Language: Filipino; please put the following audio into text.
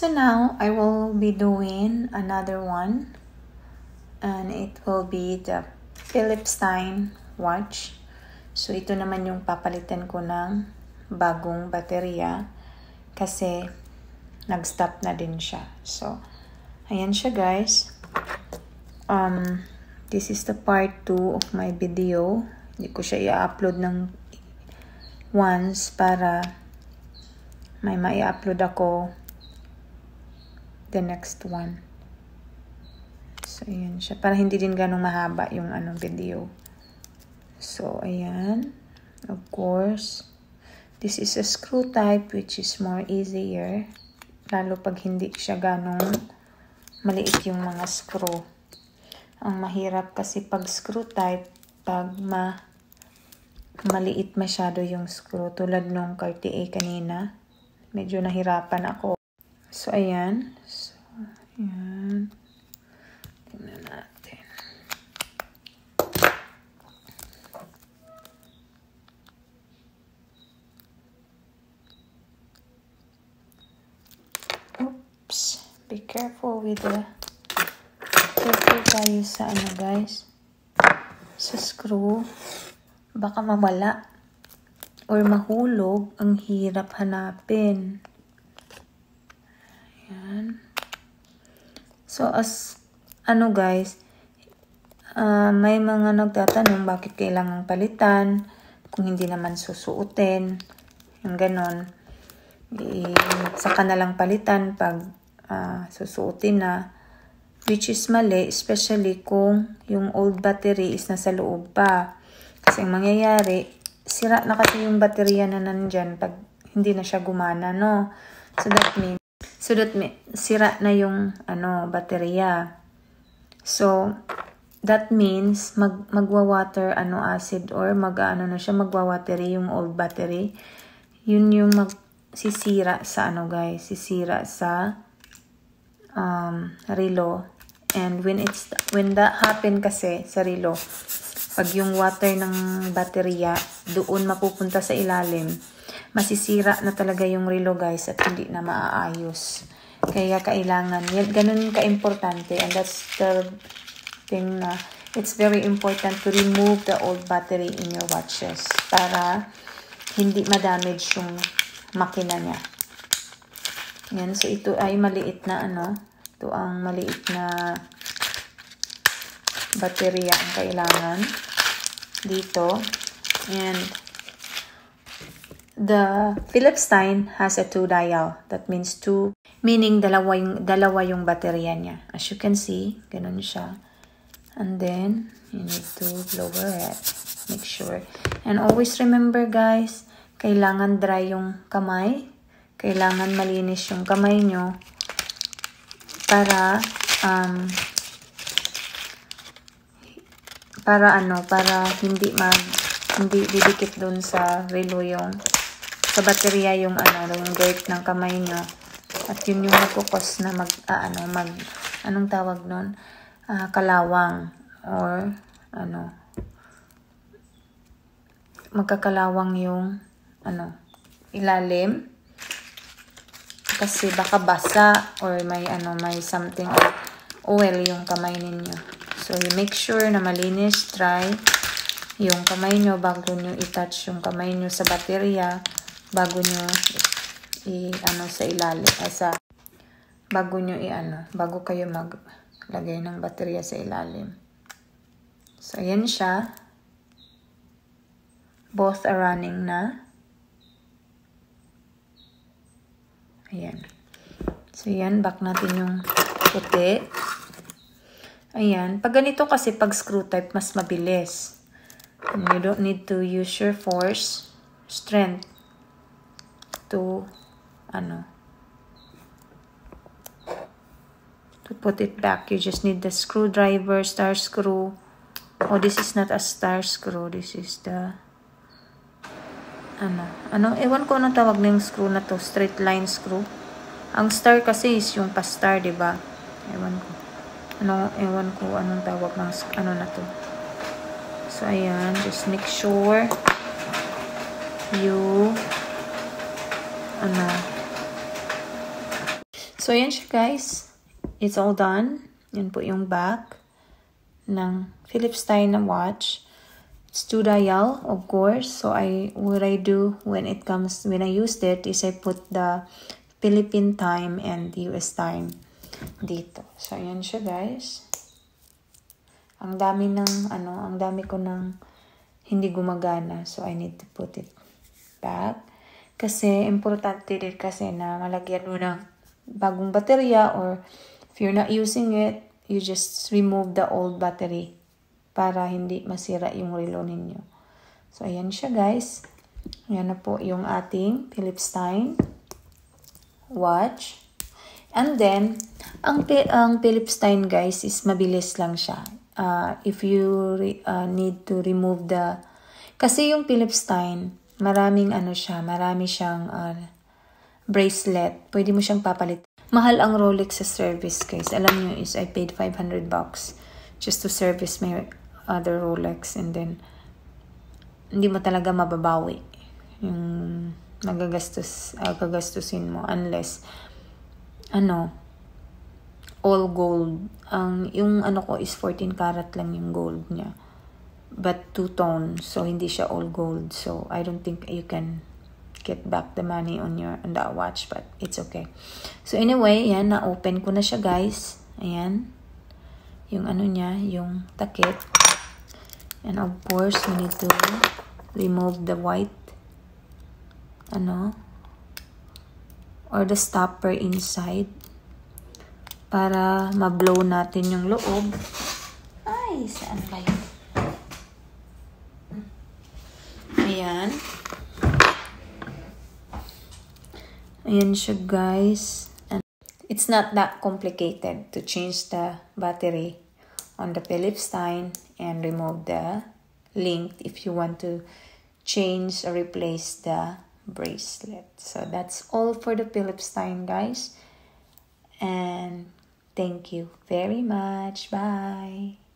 I will be doing another one and it will be the Philips Stein watch. So, ito naman yung papalitan ko ng bagong baterya kasi nag-stop na din siya. So, ayan siya guys. Um, this is the part 2 of my video. Hindi ko siya i-upload ng once para may mai-upload ako the next one. So, ayan siya. Para hindi din ganong mahaba yung anong video. So, ayan. Of course, this is a screw type which is more easier. Lalo pag hindi siya ganong maliit yung mga screw. Ang mahirap kasi pag screw type, pag ma maliit masyado yung screw. Tulad nung Cartier kanina. Medyo nahirapan ako. So, ayan. So, ayan. Tingnan natin. Oops. Be careful with the careful tayo sa ano guys sa screw baka mawala or mahulog ang hirap hanapin so as ano guys uh, may mga nagtatanong bakit kailangang palitan kung hindi naman susuotin yung ganon. I, saka na lang palitan pag uh, susuotin na which is mali especially kung yung old battery is nasa loob pa. Kasi ang mangyayari sira na kasi yung baterya na nandyan pag hindi na siya gumana no? So that means so that means sira na yung ano baterya. So that means mag magwa-water ano acid or mag ano na siya magwa-watery yung old battery. Yun yung mag sisira sa ano guys, sisira sa um, relo. And when it's when that happen kasi sa relo, pag yung water ng baterya doon mapupunta sa ilalim, masisira na talaga yung relo guys at hindi na maaayos. Kaya kailangan, yan, ganun ka-importante and that's the thing na it's very important to remove the old battery in your watches para hindi ma-damage yung makina niya. Yan. So, ito ay maliit na ano. Ito ang maliit na baterya ang kailangan dito. And the Philips Stein has a two dial. That means two, meaning dalawa yung, dalawa yung baterya niya. As you can see, ganun siya. And then, you need to lower it. Make sure. And always remember guys, kailangan dry yung kamay. Kailangan malinis yung kamay nyo para um, para ano, para hindi mag hindi didikit doon sa relo yung sa baterya yung ano, yung dirt ng kamay nyo. At yun yung nagkukos na mag, ah, ano, mag, anong tawag nun? Uh, kalawang or ano, magkakalawang yung ano, ilalim. Kasi baka basa or may ano, may something oil yung kamay ninyo. So, you make sure na malinis, dry yung kamay nyo bago nyo i-touch yung kamay nyo sa baterya bago nyo i ano sa ilalim ay sa bago nyo i ano bago kayo maglagay ng baterya sa ilalim so ayan siya both are running na Ayan. So, yan. Back natin yung puti. Ayan. Pag ganito kasi, pag screw type, mas mabilis. And you don't need to use your force, strength to, ano, to put it back. You just need the screwdriver, star screw. Oh, this is not a star screw. This is the ano, ano, ewan ko anong tawag ng screw na to, straight line screw. Ang star kasi is yung pa-star, ba diba? Ewan ko. Ano, ewan ko anong tawag ng ano na to. So, ayan, just make sure you ano, So, yan siya guys. It's all done. Yan po yung back ng Philips Stein na watch. It's two dial, of course. So, I what I do when it comes, when I used it, is I put the Philippine time and US time dito. So, yan siya guys. Ang dami ng, ano, ang dami ko ng hindi gumagana. So, I need to put it back. Kasi, importante din kasi na malagyan mo ng bagong baterya or if you're not using it, you just remove the old battery para hindi masira yung relo ninyo. So, ayan siya guys. Ayan na po yung ating Philips Stein watch. And then, ang, ang Philips Stein guys is mabilis lang siya. Uh, if you uh, need to remove the... Kasi yung Philips Stein, maraming ano siya, marami siyang uh, bracelet. Pwede mo siyang papalit. Mahal ang Rolex sa service, guys. Alam nyo is I paid 500 bucks just to service my other Rolex and then hindi mo talaga mababawi yung nagagastos, uh, gagastusin mo unless ano all gold. Ang yung ano ko is 14 karat lang yung gold niya. But two tone, so hindi siya all gold. So I don't think you can get back the money on your on that watch but it's okay. So anyway yan na open ko na siya guys. Ayan. Yung ano niya yung takip. And of course we need to remove the white ano or the stopper inside para ma-blow natin yung loob. Ay saan ba yun ayan Ayan siya guys. And it's not that complicated to change the battery on the Philips Stein and remove the link if you want to change or replace the bracelet. So that's all for the Philips Stein guys. And thank you very much. Bye.